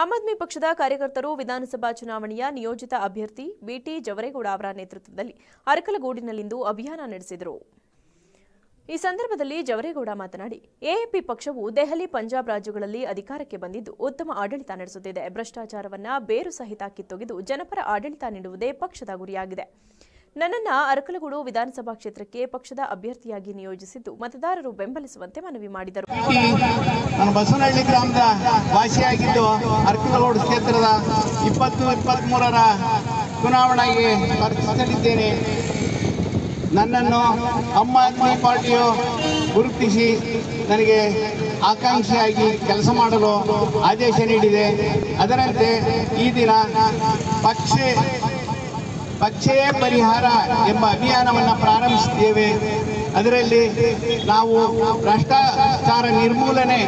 ಆಮ್ ಆದ್ಮಿ ಪಕ್ಷದ ಕಾರ್ಯಕರ್ತರು ವಿಧಾನಸಭಾ ಚುನಾವಣೆಯ ನಿಯೋಜಿತ ಅಭ್ಯರ್ಥಿ ಬಿಟಿ ಜವರೇಗೌಡ ಅವರ ನೇತೃತ್ವದಲ್ಲಿ ಅರಕಲಗೂಡಿನಲ್ಲಿಂದು ಅಭಿಯಾನ ನಡೆಸಿದರು. ಈ ಸಂದರ್ಭದಲ್ಲಿ ಜವರೇಗೌಡ ಮಾತನಾಡಿ, ಎಎಪಿ ಪಕ್ಷವು ದೆಹಲಿ, ಪಂಜಾಬ್ ರಾಜ್ಯಗಳಲ್ಲಿ ಅಧಿಕಾರಕ್ಕೆ ಬಂದಿದ್ದು ಉತ್ತಮ ಆಡಳಿತ ನಡೆಸುತ್ತಿದೆ. ಭ್ರಷ್ಟಾಚಾರವನ್ನ ಬೇರು ಸಹಿತ ಕಿತ್ತೊಗೆದು ಜನಪರ ಆಡಳಿತ ನೀಡುವುದೇ ಪಕ್ಷದ ಗುರಿಯಾಗಿದೆ. ನನ್ನನ್ನ ಅರಕಲಗೂಡು ವಿಧಾನಸಭಾ ಕ್ಷೇತ್ರಕ್ಕೆ ಪಕ್ಷದ ಅಭ್ಯರ್ಥಿಯಾಗಿ ನಿಯೋಜಿಸಿದ್ದು ಮತದಾರರು ಬೆಂಬಲಿಸುವಂತೆ ಮನವಿ ಮಾಡಿದರು. ನಾನು ಬಸವನಹಳ್ಳಿ ಗ್ರಾಮದ ವಾಸಿಯಾಗಿದ್ದು ಅರ್ಕಗಲೋಡು ಕ್ಷೇತ್ರದ ಇಪ್ಪತ್ತು ಇಪ್ಪತ್ತ್ಮೂರರ ಚುನಾವಣೆಗೆ ಸ್ಪರ್ಧಿಸಲಿದ್ದೇನೆ. ನನ್ನನ್ನು ಅಮ್ಮ ಆದ್ಮಿ ಪಾರ್ಟಿಯು ಗುರುತಿಸಿ ನನಗೆ ಆಕಾಂಕ್ಷಿಯಾಗಿ ಕೆಲಸ ಮಾಡಲು ಆದೇಶ ನೀಡಿದೆ. ಅದರಂತೆ ಈ ದಿನ ಪಕ್ಷ ಪಕ್ಷೇ ಪರಿಹಾರ ಎಂಬ ಅಭಿಯಾನವನ್ನು ಪ್ರಾರಂಭಿಸಿದ್ದೇವೆ. ಅದರಲ್ಲಿ ನಾವು ಭ್ರಷ್ಟಾಚಾರ ನಿರ್ಮೂಲನೆ